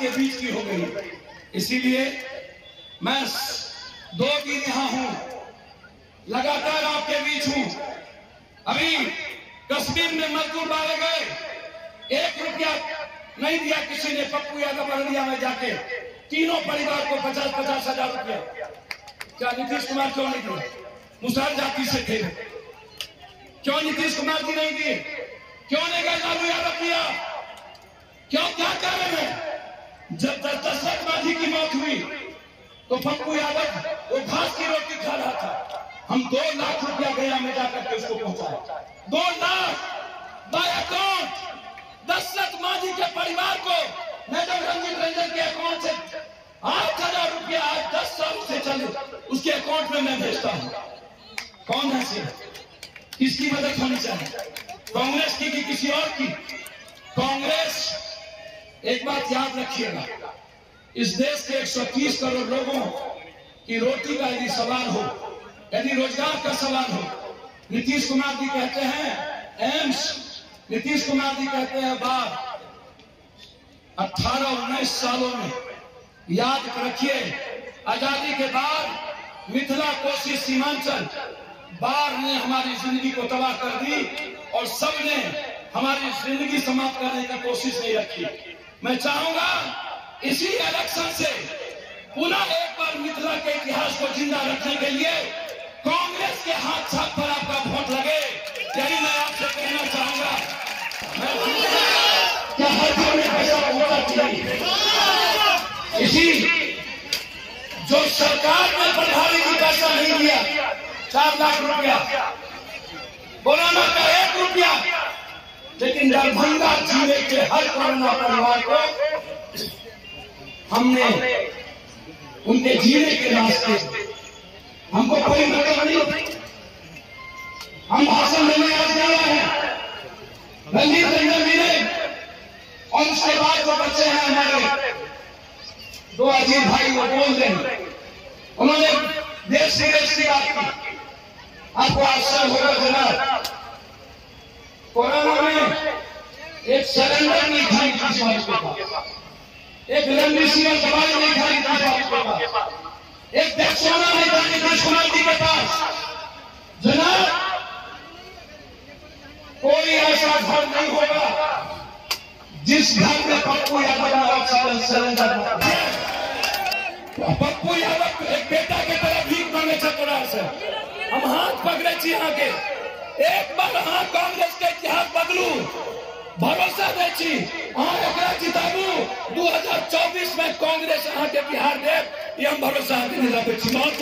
के बीच की हो गई। इसीलिए मैं दो दिन यहाँ हूँ। लगातार आपके बीच हूँ। अभी कश्मीर में मजदूर मारे गए। एक रुपया नहीं दिया किसी ने, पप्पू यादव अररिया में जाके। तीनों परिवार को पचास पचास हज़ार रुपया। क्या नीतीश कुमार क्यों नहीं दिया मुसहर जाति से थे। क्यों नीतीश कुमार जी नहीं दिए? क्यों नहीं गए लालू यादव दिया जब दस दशरथ मांझी की मौत हुई तो पप्पू यादव वो घास की रोटी खा रहा था। हम दो लाख रुपया गया में जाकर के उसको पहुँचाए। दो लाख! बाय अकाउंट दशरथ मांझी के परिवार को मैडम रंजीत रंजन के अकाउंट से आठ हज़ार रुपया आज दस साल से चले, उसके अकाउंट में मैं भेजता हूँ। कौन है सिर्फ़ किसकी मदद होनी चाहिए? कांग्रेस की कि किसी और की? एक बात याद रखिएगा। इस देश के 130 करोड़ लोगों की रोटी का यदि सवाल हो, यदि रोज़गार का सवाल हो, नीतीश कुमार जी कहते हैं, एम्स, नीतीश कुमार जी कहते हैं बात अठारह उन्नीस सालों में याद रखिए, आज़ादी के बाद मिथिला कोशी सीमांचल बाढ़ ने हमारी ज़िंदगी को तबाह कर दी और सबने हमारी ज़िंदगी समाप्त करने की कोशिश नहीं रखी। मैं चाहूँगा इसी इलेक्शन से पुनः एक बार मिथिला के इतिहास को ज़िंदा रखने के लिए कांग्रेस के हाथ छाप पर आपका वोट लगे। यही मैं आपसे कहना चाहूँगा, मैं हर इसी जो सरकार ने प्रधानी जी पैसा नहीं दिया चार लाख रुपया कोरोना का एक रुपया। लेकिन दरभंगा ज़िले के हर कोरोना परिवार को हमने उनके जीने के रास्ते हमको कोई मतलब नहीं। हम भाषण देने आज जा रहे हैं। रंजीत रंजन ने और उसके बाद जो बच्चे हैं हमारे? दो अजीत भाई वो बोल रहे हैं। उन्होंने देश से देश की बात की। आपको आश्चर्य होगा जनाब कोरोना में एक सरेंडर नहीं थी समाज के पास। एक रेमडेसिविर दवाई नहीं थी समाज के पास। एक डेक्सोना नहीं थी कुमार जी के पास। जनाब, कोई ऐसा घर नहीं होगा जिस घर में पप्पू यादव ऑक्सीजन सिलेंडर पप्पू यादव एक बेटा के तरह भीख मांगे से हम हाथ पकड़े छी यहाँ के एक बार अहाँ कांग्रेस के इतिहास बदलू। भरोसा दे अहाँ जिताबू। 2024 में कांग्रेस अहाँ के बिहार दे हम भरोसा देने लगे धन्यवाद